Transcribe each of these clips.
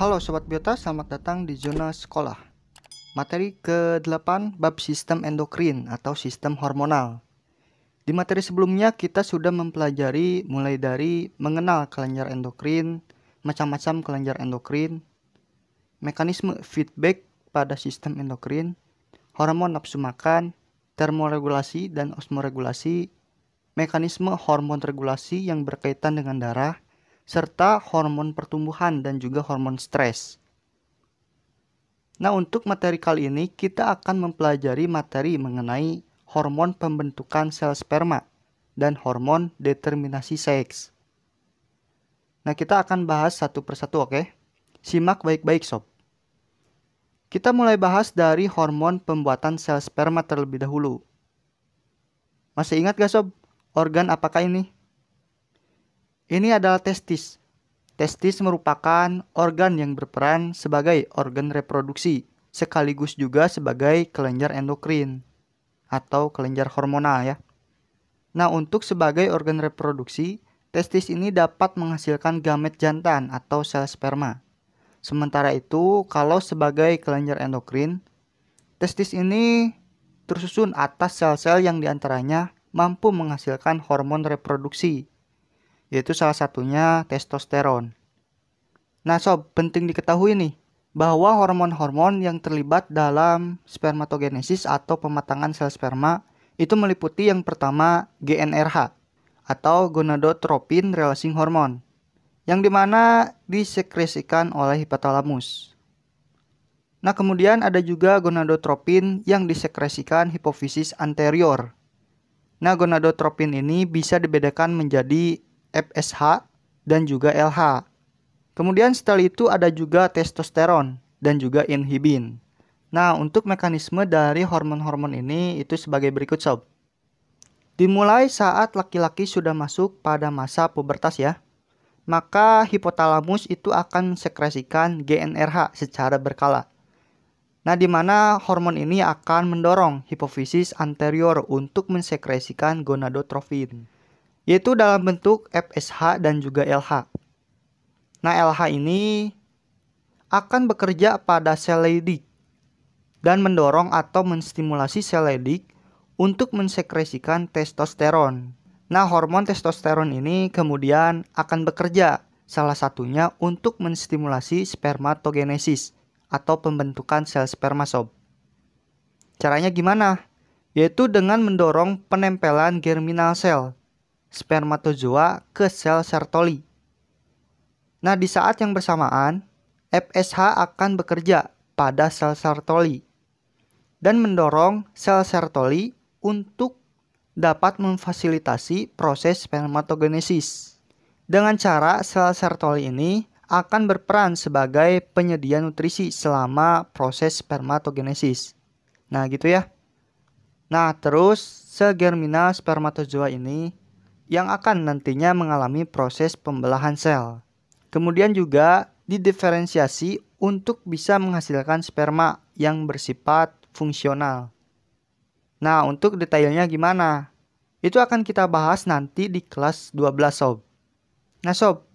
Halo Sobat Biota, selamat datang di Zona Sekolah. Materi ke-8 bab sistem endokrin atau sistem hormonal. Di materi sebelumnya kita sudah mempelajari mulai dari mengenal kelenjar endokrin, macam-macam kelenjar endokrin, mekanisme feedback pada sistem endokrin, hormon nafsu makan, termoregulasi dan osmoregulasi, mekanisme hormon regulasi yang berkaitan dengan darah, serta hormon pertumbuhan dan juga hormon stres. Nah, untuk materi kali ini kita akan mempelajari materi mengenai hormon pembentukan sel sperma dan hormon determinasi seks. Nah, kita akan bahas satu persatu, oke? Simak baik-baik, sob. Kita mulai bahas dari hormon pembuatan sel sperma terlebih dahulu. Masih ingat gak, sob? Organ apakah ini? Ini adalah testis. Testis merupakan organ yang berperan sebagai organ reproduksi, sekaligus juga sebagai kelenjar endokrin atau kelenjar hormonal ya. Nah, untuk sebagai organ reproduksi, testis ini dapat menghasilkan gamet jantan atau sel sperma. Sementara itu, kalau sebagai kelenjar endokrin, testis ini tersusun atas sel-sel yang di antaranya mampu menghasilkan hormon reproduksi yaitu salah satunya testosteron. Nah sob, penting diketahui nih, bahwa hormon-hormon yang terlibat dalam spermatogenesis atau pematangan sel sperma itu meliputi yang pertama GnRH atau gonadotropin releasing hormone yang di mana disekresikan oleh hipotalamus. Nah kemudian ada juga gonadotropin yang disekresikan hipofisis anterior. Nah gonadotropin ini bisa dibedakan menjadi FSH, dan juga LH. Kemudian setelah itu ada juga testosteron dan juga inhibin. Nah, untuk mekanisme dari hormon-hormon ini itu sebagai berikut sob. Dimulai saat laki-laki sudah masuk pada masa pubertas ya. Maka hipotalamus itu akan sekresikan GnRH secara berkala. Nah, di mana hormon ini akan mendorong hipofisis anterior untuk mensekresikan gonadotrofin yaitu dalam bentuk FSH dan juga LH. Nah, LH ini akan bekerja pada sel Leydig dan mendorong atau menstimulasi sel Leydig untuk mensekresikan testosteron. Nah, hormon testosteron ini kemudian akan bekerja salah satunya untuk menstimulasi spermatogenesis atau pembentukan sel sperma sob. Caranya gimana? Yaitu dengan mendorong penempelan germinal sel spermatozoa ke sel Sertoli. Nah, di saat yang bersamaan, FSH akan bekerja pada sel Sertoli dan mendorong sel Sertoli untuk dapat memfasilitasi proses spermatogenesis. Dengan cara sel Sertoli ini akan berperan sebagai penyedia nutrisi selama proses spermatogenesis. Nah, gitu ya. Nah, terus segerminal spermatozoa ini yang akan nantinya mengalami proses pembelahan sel. Kemudian juga didiferensiasi untuk bisa menghasilkan sperma yang bersifat fungsional. Nah, untuk detailnya gimana? Itu akan kita bahas nanti di kelas 12 sob. Nah sob,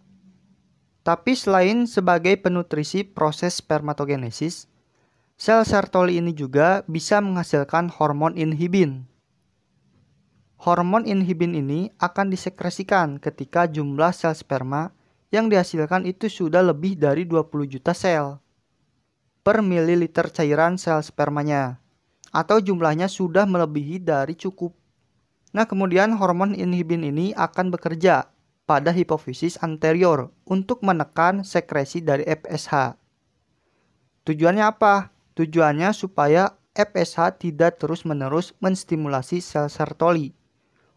tapi selain sebagai penutrisi proses spermatogenesis, sel Sertoli ini juga bisa menghasilkan hormon inhibin Hormon inhibin ini akan disekresikan ketika jumlah sel sperma yang dihasilkan itu sudah lebih dari 20 juta sel per mililiter cairan sel spermanya atau jumlahnya sudah melebihi dari cukup. Nah, kemudian hormon inhibin ini akan bekerja pada hipofisis anterior untuk menekan sekresi dari FSH. Tujuannya apa? Tujuannya supaya FSH tidak terus-menerus menstimulasi sel Sertoli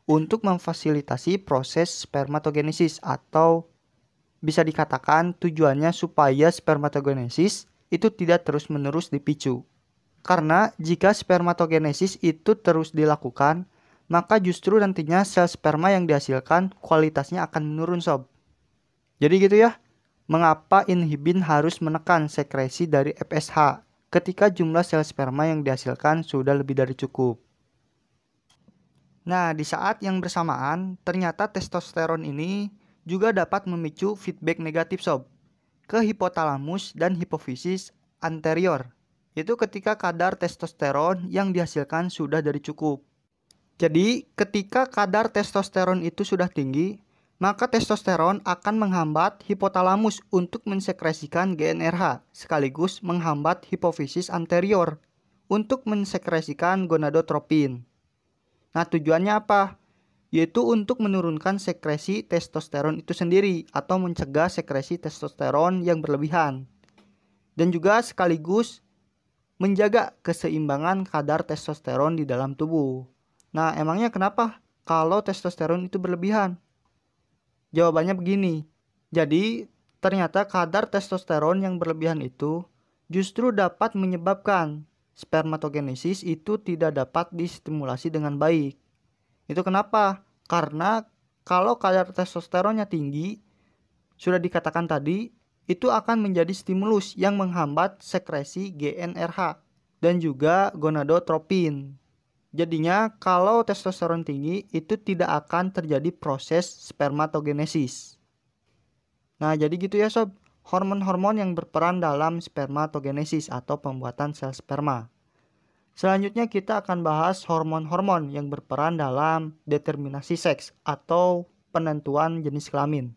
untuk memfasilitasi proses spermatogenesis atau bisa dikatakan tujuannya supaya spermatogenesis itu tidak terus-menerus dipicu. Karena jika spermatogenesis itu terus dilakukan, maka justru nantinya sel sperma yang dihasilkan kualitasnya akan menurun sob. Jadi gitu ya, mengapa inhibin harus menekan sekresi dari FSH ketika jumlah sel sperma yang dihasilkan sudah lebih dari cukup. Nah, di saat yang bersamaan, ternyata testosteron ini juga dapat memicu feedback negatif sob, ke hipotalamus dan hipofisis anterior. Itu ketika kadar testosteron yang dihasilkan sudah dari cukup. Jadi, ketika kadar testosteron itu sudah tinggi, maka testosteron akan menghambat hipotalamus untuk mensekresikan GnRH, sekaligus menghambat hipofisis anterior untuk mensekresikan gonadotropin. Nah, tujuannya apa? Yaitu untuk menurunkan sekresi testosteron itu sendiri atau mencegah sekresi testosteron yang berlebihan. Dan juga sekaligus menjaga keseimbangan kadar testosteron di dalam tubuh. Nah, emangnya kenapa kalau testosteron itu berlebihan? Jawabannya begini. Jadi, ternyata kadar testosteron yang berlebihan itu justru dapat menyebabkan spermatogenesis itu tidak dapat distimulasi dengan baik. Itu kenapa? Karena kalau kadar testosteronnya tinggi, sudah dikatakan tadi, itu akan menjadi stimulus yang menghambat sekresi GnRH dan juga gonadotropin. Jadinya kalau testosteron tinggi itu tidak akan terjadi proses spermatogenesis. Nah, jadi gitu ya sob, hormon-hormon yang berperan dalam spermatogenesis atau pembuatan sel sperma. Selanjutnya kita akan bahas hormon-hormon yang berperan dalam determinasi seks atau penentuan jenis kelamin.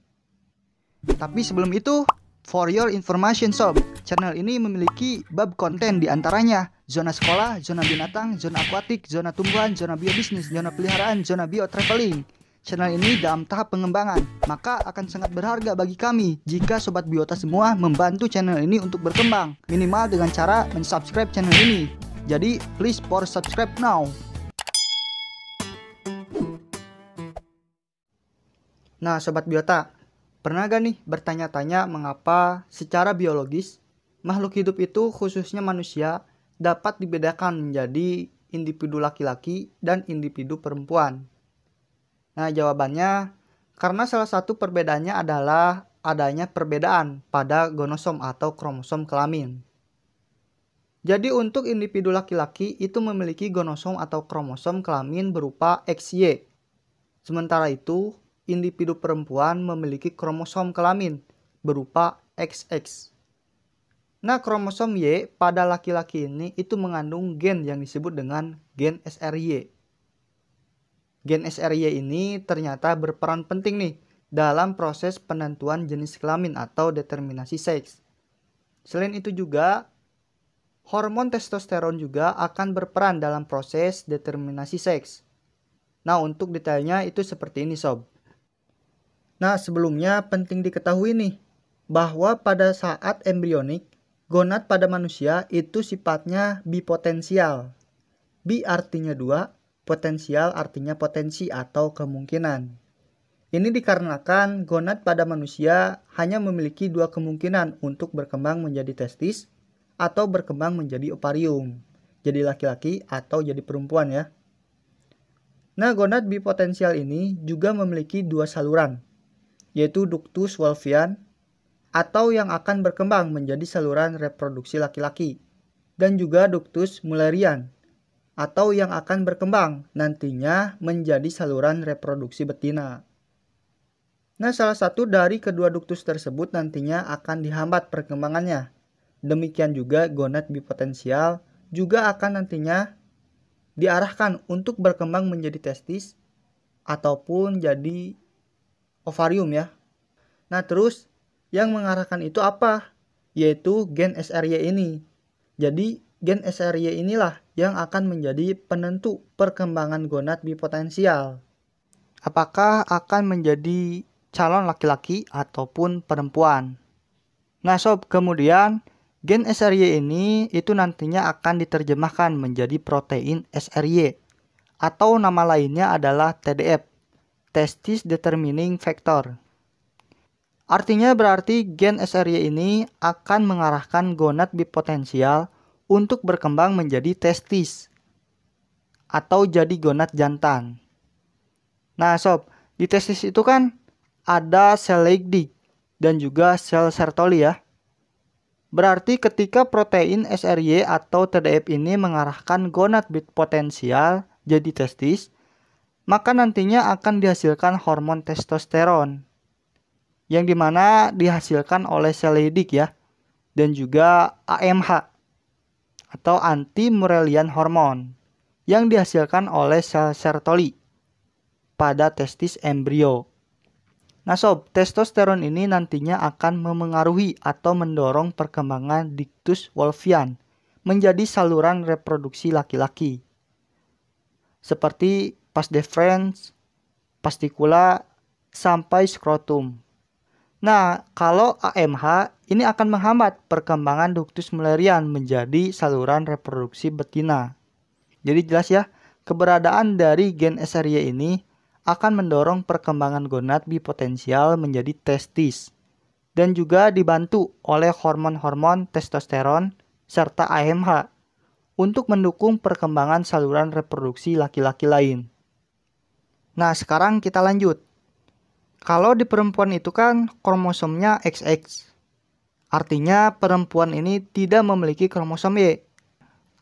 Tapi sebelum itu, for your information sob, channel ini memiliki bab konten di antaranya zona sekolah, zona binatang, zona akuatik, zona tumbuhan, zona biobisnis, zona peliharaan, zona biotraveling. Channel ini dalam tahap pengembangan, maka akan sangat berharga bagi kami jika Sobat Biota semua membantu channel ini untuk berkembang, minimal dengan cara mensubscribe channel ini. Jadi, please for subscribe now. Nah, Sobat Biota, pernah gak nih bertanya-tanya mengapa secara biologis makhluk hidup itu khususnya manusia dapat dibedakan menjadi individu laki-laki dan individu perempuan. Nah, jawabannya karena salah satu perbedaannya adalah adanya perbedaan pada gonosom atau kromosom kelamin. Jadi untuk individu laki-laki itu memiliki gonosom atau kromosom kelamin berupa XY. Sementara itu, individu perempuan memiliki kromosom kelamin berupa XX. Nah, kromosom Y pada laki-laki ini itu mengandung gen yang disebut dengan gen SRY. Gen SRY ini ternyata berperan penting nih dalam proses penentuan jenis kelamin atau determinasi seks. Selain itu juga, hormon testosteron juga akan berperan dalam proses determinasi seks. Nah, untuk detailnya itu seperti ini sob. Nah, sebelumnya penting diketahui nih bahwa pada saat embrionik Gonad pada manusia itu sifatnya bipotensial. Bi artinya dua, potensial artinya potensi atau kemungkinan. Ini dikarenakan gonad pada manusia hanya memiliki dua kemungkinan untuk berkembang menjadi testis atau berkembang menjadi ovarium. Jadi laki-laki atau jadi perempuan ya. Nah, gonad bipotensial ini juga memiliki dua saluran, yaitu ductus wolffian atau yang akan berkembang menjadi saluran reproduksi laki-laki, dan juga ductus mullerian, atau yang akan berkembang nantinya menjadi saluran reproduksi betina. Nah, salah satu dari kedua ductus tersebut nantinya akan dihambat perkembangannya. Demikian juga gonad bipotensial juga akan nantinya diarahkan untuk berkembang menjadi testis ataupun jadi ovarium ya. Nah, terus yang mengarahkan itu apa? Yaitu gen SRY ini. Jadi, gen SRY inilah yang akan menjadi penentu perkembangan gonad bipotensial. Apakah akan menjadi calon laki-laki ataupun perempuan? Nah, sob, kemudian gen SRY ini itu nantinya akan diterjemahkan menjadi protein SRY atau nama lainnya adalah TDF, Testis Determining Factor. Artinya berarti gen SRY ini akan mengarahkan gonad bipotensial untuk berkembang menjadi testis atau jadi gonad jantan. Nah sob, di testis itu kan ada sel Leydig dan juga sel Sertoli ya. Berarti ketika protein SRY atau TDF ini mengarahkan gonad bipotensial jadi testis, maka nantinya akan dihasilkan hormon testosteron yang di mana dihasilkan oleh sel Leydig ya dan juga AMH atau anti Murelian hormon yang dihasilkan oleh sel Sertoli pada testis embrio. Nah sob, testosteron ini nantinya akan memengaruhi atau mendorong perkembangan dictus wolffian menjadi saluran reproduksi laki-laki. Seperti pas deferens, pasticula, sampai skrotum. Nah, kalau AMH ini akan menghambat perkembangan ductus Mullerian menjadi saluran reproduksi betina. Jadi jelas ya, keberadaan dari gen SRY ini akan mendorong perkembangan gonad bipotensial menjadi testis dan juga dibantu oleh hormon-hormon testosteron serta AMH untuk mendukung perkembangan saluran reproduksi laki-laki lain. Nah, sekarang kita lanjut. Kalau di perempuan itu kan kromosomnya XX. Artinya perempuan ini tidak memiliki kromosom Y.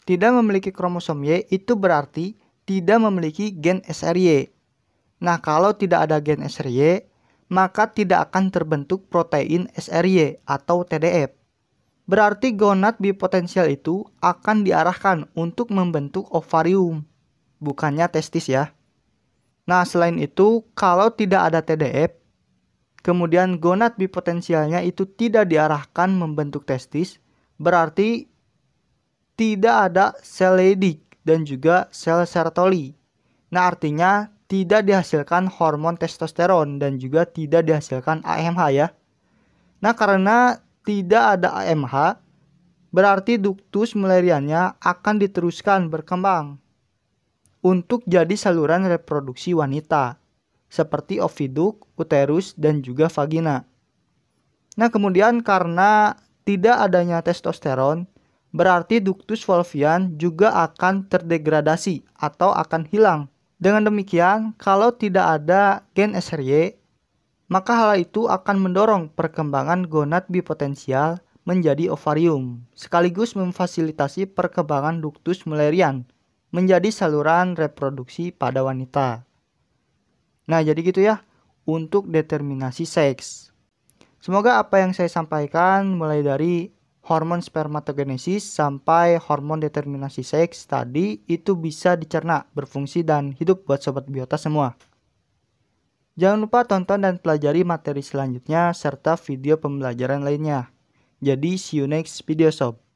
Tidak memiliki kromosom Y itu berarti tidak memiliki gen SRY. Nah, kalau tidak ada gen SRY, maka tidak akan terbentuk protein SRY atau TDF. Berarti gonad bipotensial itu akan diarahkan untuk membentuk ovarium, bukannya testis ya. Nah, selain itu, kalau tidak ada TDF, kemudian gonad bipotensialnya itu tidak diarahkan membentuk testis, berarti tidak ada sel Leydig dan juga sel Sertoli. Nah, artinya tidak dihasilkan hormon testosteron dan juga tidak dihasilkan AMH ya. Nah, karena tidak ada AMH, berarti ductus Mulleriannya akan diteruskan berkembang untuk jadi saluran reproduksi wanita, seperti oviduk, uterus, dan juga vagina. Nah, kemudian karena tidak adanya testosteron, berarti ductus wolffian juga akan terdegradasi atau akan hilang. Dengan demikian, kalau tidak ada gen SRY, maka hal itu akan mendorong perkembangan gonad bipotensial menjadi ovarium, sekaligus memfasilitasi perkembangan ductus Mullerian menjadi saluran reproduksi pada wanita. Nah, jadi gitu ya untuk determinasi seks. Semoga apa yang saya sampaikan mulai dari hormon spermatogenesis sampai hormon determinasi seks tadi itu bisa dicerna, berfungsi dan hidup buat sobat biota semua. Jangan lupa tonton dan pelajari materi selanjutnya serta video pembelajaran lainnya. Jadi see you next video sob.